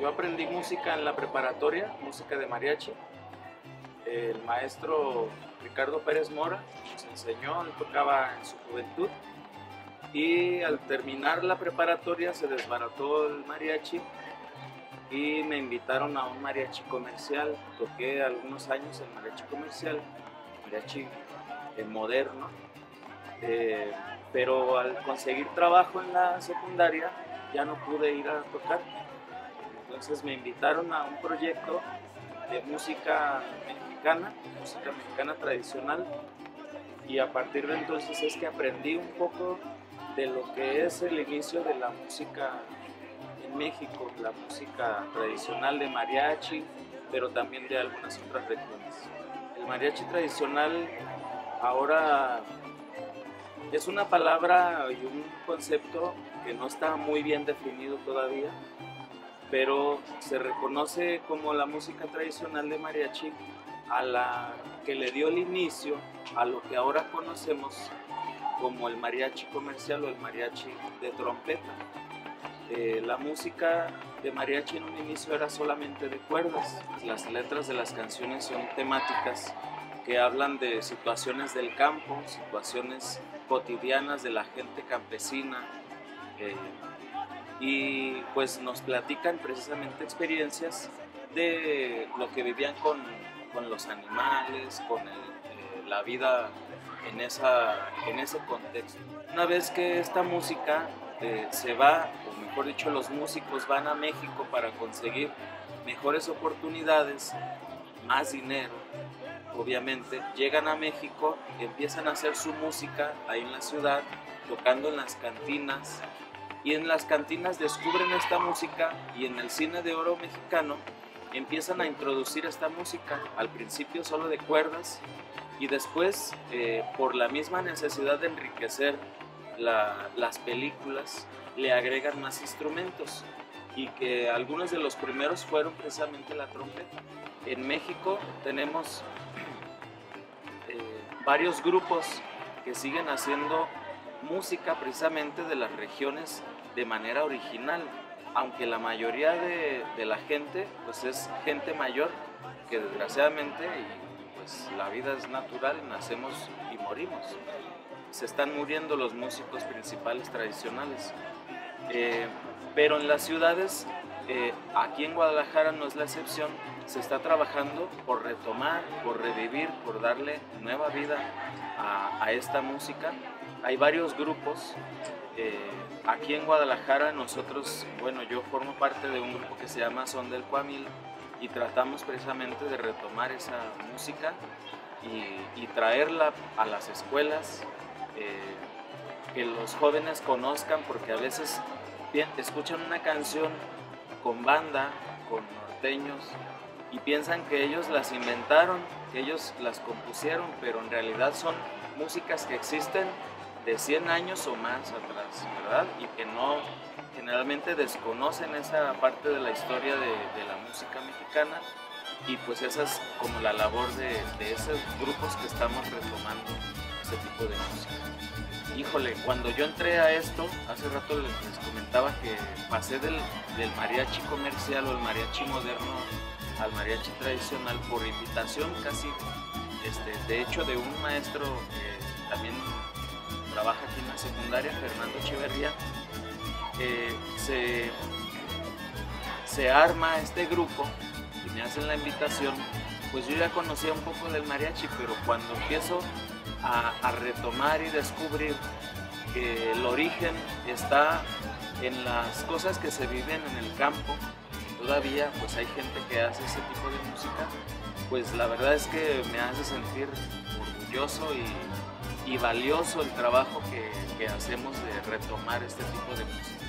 yo aprendí música en la preparatoria, música de mariachi. El maestro Ricardo Pérez Mora nos enseñó, él tocaba en su juventud. Y al terminar la preparatoria se desbarató el mariachi y me invitaron a un mariachi comercial. Toqué algunos años el mariachi comercial, mariachi eh, moderno. Eh, pero al conseguir trabajo en la secundaria ya no pude ir a tocar. Entonces me invitaron a un proyecto de música mexicana, música mexicana tradicional, y a partir de entonces es que aprendí un poco de lo que es el inicio de la música en México, la música tradicional de mariachi, pero también de algunas otras regiones. El mariachi tradicional ahora es una palabra y un concepto que no está muy bien definido todavía, pero se reconoce como la música tradicional de mariachi a la que le dio el inicio a lo que ahora conocemos como el mariachi comercial o el mariachi de trompeta. Eh, la música de mariachi en un inicio era solamente de cuerdas. Las letras de las canciones son temáticas que hablan de situaciones del campo, situaciones cotidianas de la gente campesina eh, y pues nos platican precisamente experiencias de lo que vivían con, con los animales, con eh, la vida en, esa, en ese contexto. Una vez que esta música eh, se va, o mejor dicho, los músicos van a México para conseguir mejores oportunidades, más dinero, obviamente, llegan a México, empiezan a hacer su música ahí en la ciudad, tocando en las cantinas, y en las cantinas descubren esta música y en el cine de oro mexicano empiezan a introducir esta música, al principio solo de cuerdas, y después, eh, por la misma necesidad de enriquecer las películas, le agregan más instrumentos y que algunos de los primeros fueron precisamente la trompeta. En México tenemos varios grupos que siguen haciendo música precisamente de las regiones de manera original, aunque la mayoría de, la gente pues es gente mayor que desgraciadamente y pues la vida es natural, nacemos y morimos. Se están muriendo los músicos principales tradicionales. Eh, pero en las ciudades, eh, aquí en Guadalajara no es la excepción, se está trabajando por retomar, por revivir, por darle nueva vida a, esta música. Hay varios grupos. Eh, aquí en Guadalajara nosotros, bueno, yo formo parte de un grupo que se llama Son del Cuamil y tratamos precisamente de retomar esa música y, traerla a las escuelas, eh, que los jóvenes conozcan, porque a veces escuchan una canción con banda, con norteños, y piensan que ellos las inventaron, que ellos las compusieron, pero en realidad son músicas que existen de 100 años o más atrás, ¿verdad? Y que no, generalmente desconocen esa parte de la historia de, la música mexicana y pues esa es como la labor de, esos grupos que estamos retomando ese tipo de música. Híjole, cuando yo entré a esto, hace rato les, comentaba que pasé del, mariachi comercial o el mariachi moderno al mariachi tradicional por invitación casi, este, de hecho, de un maestro que también trabaja aquí en la secundaria, Fernando Echeverría, eh, se, se arma este grupo y me hacen la invitación, pues yo ya conocía un poco del mariachi, pero cuando empiezo a, a retomar y descubrir que el origen está en las cosas que se viven en el campo, todavía pues hay gente que hace ese tipo de música, pues la verdad es que me hace sentir orgulloso y, valioso el trabajo que, hacemos de retomar este tipo de música.